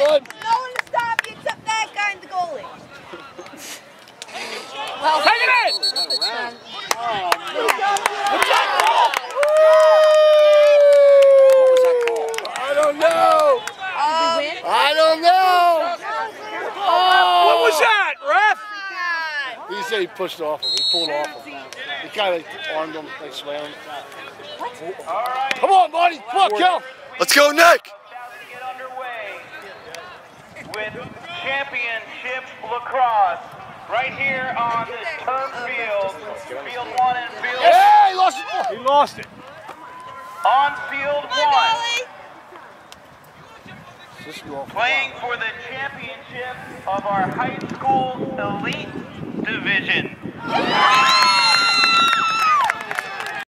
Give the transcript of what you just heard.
Good. No one to stop you except that guy in the goalie. well, Take it in! Oh, I don't know. I don't know. what was that, ref? Oh. He said he pushed off him. He pulled off him. He kind of armed him. like slammed him. Come on, buddy. Come on, Kel. Let's go, Nick with championship lacrosse right here on this turf field, field one and field Yeah, he lost it. He lost it. on field one, Just go off the playing for the championship of our high school elite division.